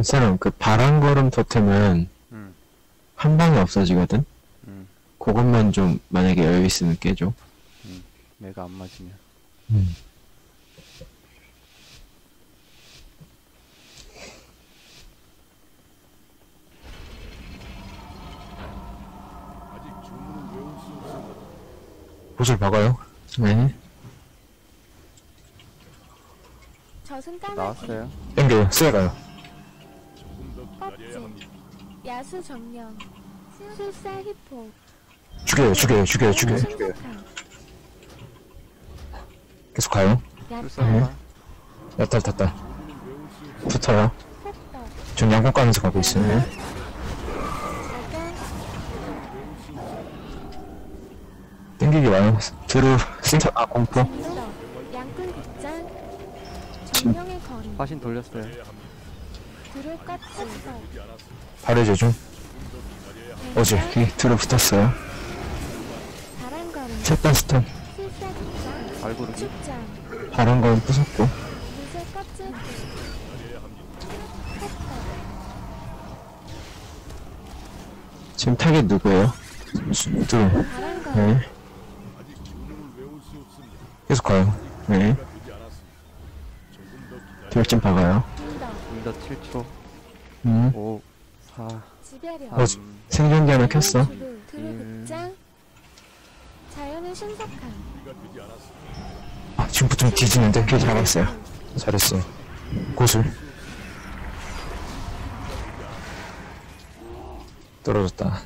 그 사람 그 바람 걸음 토템은 음, 한 방에 없어지거든? 음, 그것만 좀 만약에 여유 있으면 깨줘. 내가 안 맞으면. 음. 보슬 박아요. 네. 저승 까마귀 나왔어요. 땡겨요. 쓰여가요. 껍질 야수 정령 술사 히포 죽여요, 죽여요, 죽여요, 죽여요. 신속함 계속 가요. 야탈 탔다. 붙어요. 전 양궁 가면서 가고 있어요. 땡기기 와요. 드루, 신차, 아, 공포. 화신 돌렸어요. 드루 껍질 발의 제중. 어제, 이 드루 붙었어요. 바람걸음 셋단 스턴. 발구르기. 축장 바람 건 부쉈고. 무쇠 껍질 폭덕 지금 타겟 누구예요? 바람걸음 네. 계속 가요. 네. 돌진 박아요. 인더 7초. 음. 5, 4, 지배력 어, 3, 생존기 하나 켰어. 드루 극장 자연의 신속함 아, 지금부터 뒤지는데 길 잡았어요. 잘했어요. 고술. 떨어졌다.